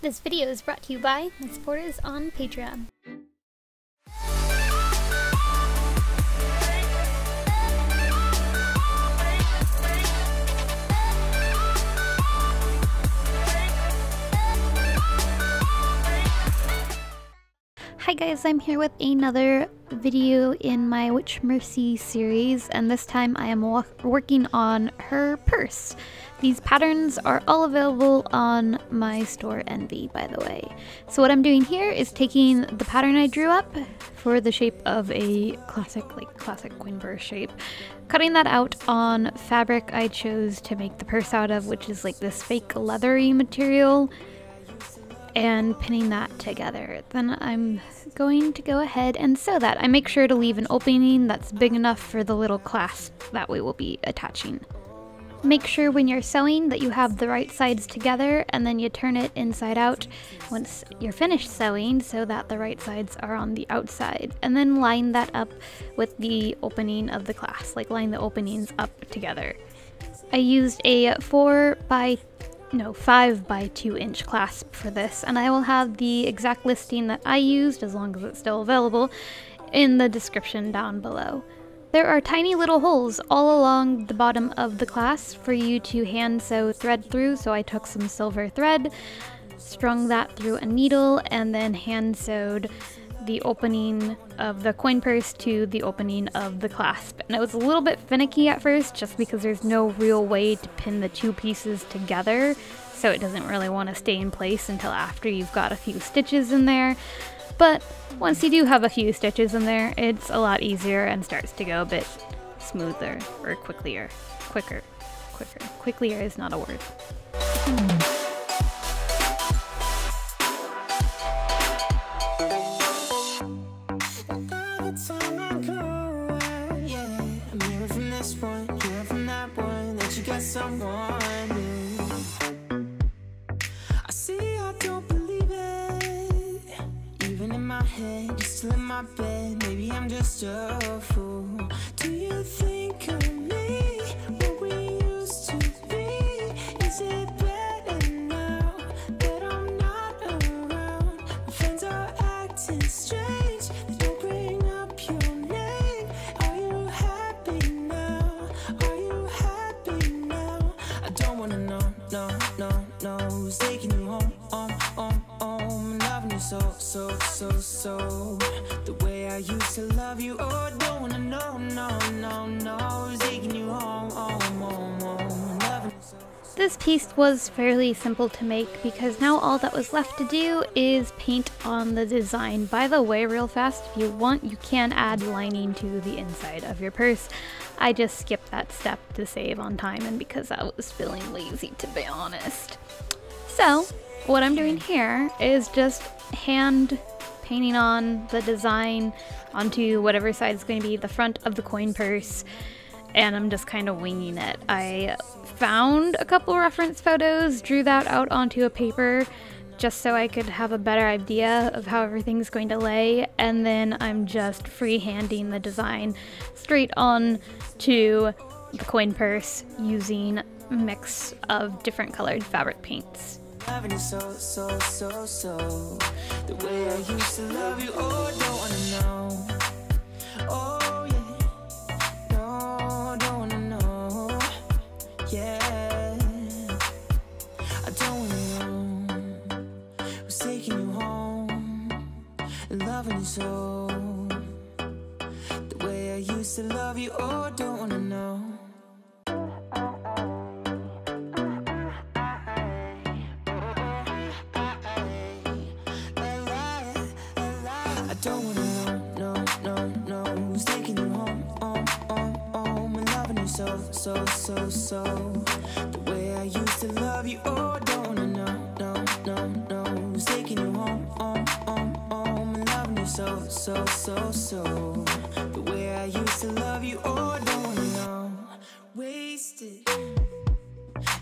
This video is brought to you by my supporters on Patreon. Hi guys, I'm here with another video in my Witch Mercy series, and this time I am working on her purse. These patterns are all available on my Storenvy, by the way. So what I'm doing here is taking the pattern I drew up for the shape of a classic, like classic queen purse shape, cutting that out on fabric I chose to make the purse out of, which is like this fake leathery material and pinning that together. Then I'm going to go ahead and sew that. I make sure to leave an opening that's big enough for the little clasp that we will be attaching. Make sure when you're sewing that you have the right sides together and then you turn it inside out once you're finished sewing so that the right sides are on the outside. And then line that up with the opening of the clasp, like line the openings up together. I used a 4 by no 5 by 2 inch clasp for this and I will have the exact listing that I used as long as it's still available in the description down below. There are tiny little holes all along the bottom of the clasp for you to hand sew thread through, so I took some silver thread, strung that through a needle, and then hand sewed the opening of the coin purse to the opening of the clasp. And it was a little bit finicky at first just because there's no real way to pin the two pieces together, so it doesn't really want to stay in place until after you've got a few stitches in there. But once you do have a few stitches in there, it's a lot easier and starts to go a bit smoother or quicklier. Quicker. Quicker. Quicklier is not a word. Someone new. I see I don't believe it. Even in my head, you're still in my bed Maybe I'm just a fool Do you think taking you home, home, home, home Loving you so, so, so, so The way I used to love you Oh, don't wanna know, no, no, no Taking you home, home, home, home Loving you so this piece was fairly simple to make because now all that was left to do is paint on the design. By the way, real fast, if you want, you can add lining to the inside of your purse. I just skipped that step to save on time and because I was feeling lazy to be honest. So, what I'm doing here is just hand painting on the design onto whatever side is going to be the front of the coin purse and I'm just kind of winging it. I found a couple reference photos, drew that out onto a paper just so I could have a better idea of how everything's going to lay, and then I'm just freehanding the design straight on to the coin purse using a mix of different colored fabric paints loving you so, so, so, so. The way I used to love you, oh, don't wanna know. Oh, yeah. No, don't wanna know. Yeah. I don't wanna know Who's taking you home. Loving you so. The way I used to love you, oh, don't wanna know so, so, so The way I used to love you, oh, don't wanna know, no, no, no Who's taking you home, home, home, home And loving you so, so, so, so. The way I used to love you, oh, don't wanna know. Wasted.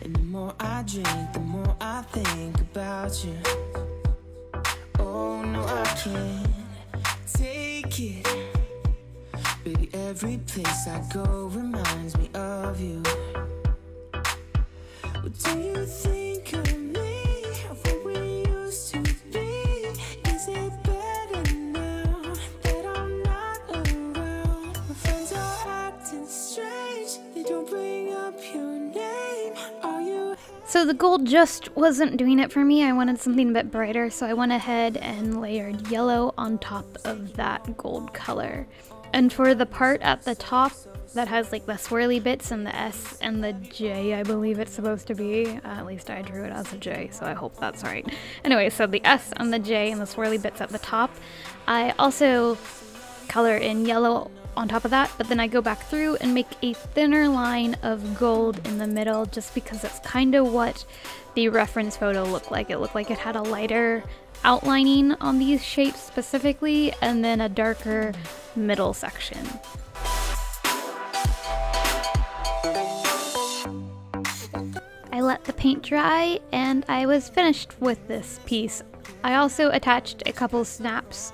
And the more I drink, the more I think about you. Oh, no, I can't take it. Baby, every place I go reminds me of you. What do you think So the gold just wasn't doing it for me. I wanted something a bit brighter, so I went ahead and layered yellow on top of that gold color. And for the part at the top that has like the swirly bits and the S and the J, I believe it's supposed to be. Uh, at least I drew it as a J, so I hope that's right. Anyway, so the S and the J and the swirly bits at the top. I also color in yellow on top of that, but then I go back through and make a thinner line of gold in the middle just because that's kind of what the reference photo looked like. It looked like it had a lighter outlining on these shapes specifically and then a darker middle section. I let the paint dry and I was finished with this piece. I also attached a couple snaps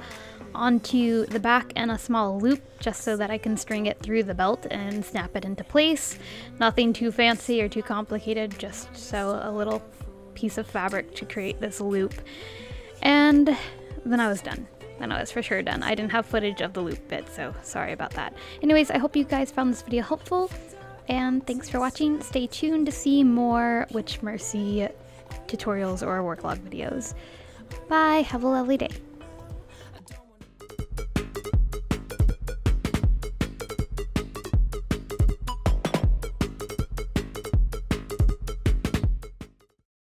onto the back and a small loop just so that I can string it through the belt and snap it into place. Nothing too fancy or too complicated, just so a little piece of fabric to create this loop. And then I was done. Then I was for sure done. I didn't have footage of the loop bit, so sorry about that. Anyways, I hope you guys found this video helpful, and thanks for watching. Stay tuned to see more Witch Mercy tutorials or work log videos. Bye, have a lovely day.